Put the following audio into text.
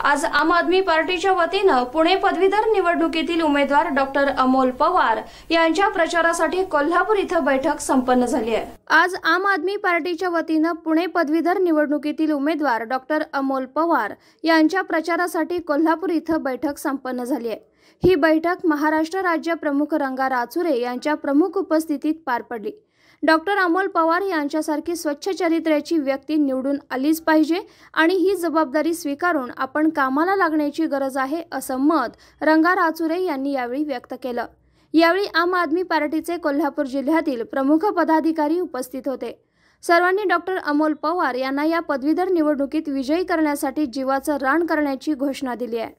आज आम आदमी पार्टीच्या वतीनं पुणे पदवीधर निवडणुकीतील उमेदवार डॉक्टर अमोल पवार यांच्या प्रचारासाठी कोल्हापूर इथं बैठक संपन्न झाली आहे. आज आम आदमी पार्टीच्या वतीनं पुणे पदवीधर निवडणुकीतील उमेदवार डॉक्टर अमोल पवार यांच्या प्रचारासाठी कोल्हापूर इथं बैठक संपन्न झाली आहे. ही बैठक महाराष्ट्र राज्य प्रमुख रंगा राचुरे यांच्या प्रमुख उपस्थितीत पार पडली. डॉक्टर अमोल पवार यांच्यासारखी स्वच्छ चरित्र्याची व्यक्ती निवडून आलीच पाहिजे आणि ही जबाबदारी स्वीकारून आपण कामाला लागण्याची गरज आहे असं मत रंगा राचुरे यांनी यावेळी व्यक्त केलं. यावेळी आम आदमी पार्टीचे कोल्हापूर जिल्ह्यातील प्रमुख पदाधिकारी उपस्थित होते. सर्वांनी डॉक्टर अमोल पवार यांना या पदवीधर निवडणुकीत विजयी करण्यासाठी जीवाचं रान करण्याची घोषणा दिली आहे.